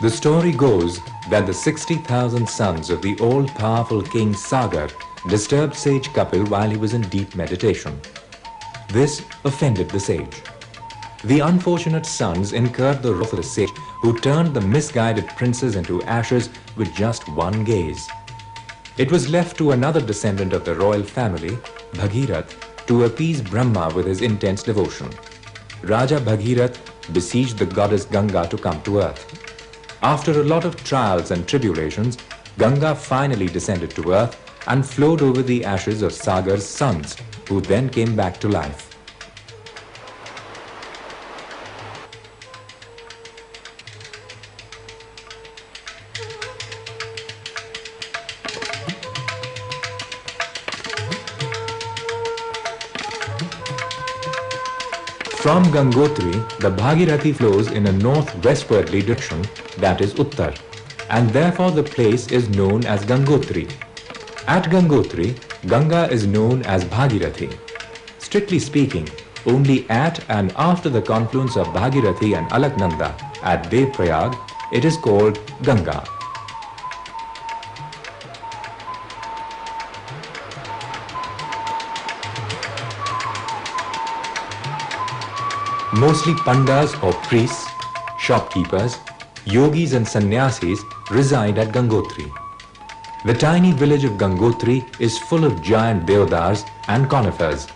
The story goes that the 60,000 sons of the all-powerful king Sagar disturbed sage Kapil while he was in deep meditation. This offended the sage. The unfortunate sons incurred the wrath of the sage who turned the misguided princes into ashes with just one gaze. It was left to another descendant of the royal family, Bhagirath, to appease Brahma with his intense devotion. Raja Bhagirath besieged the goddess Ganga to come to earth. After a lot of trials and tribulations, Ganga finally descended to earth and flowed over the ashes of Sagar's sons, who then came back to life. From Gangotri, the Bhagirathi flows in a northwestwardly direction, that is Uttar, and therefore the place is known as Gangotri. At Gangotri, Ganga is known as Bhagirathi. Strictly speaking, only at and after the confluence of Bhagirathi and Alaknanda at Devprayag, it is called Ganga. Mostly pandas or priests, shopkeepers, yogis and sannyasis reside at Gangotri. The tiny village of Gangotri is full of giant deodars and conifers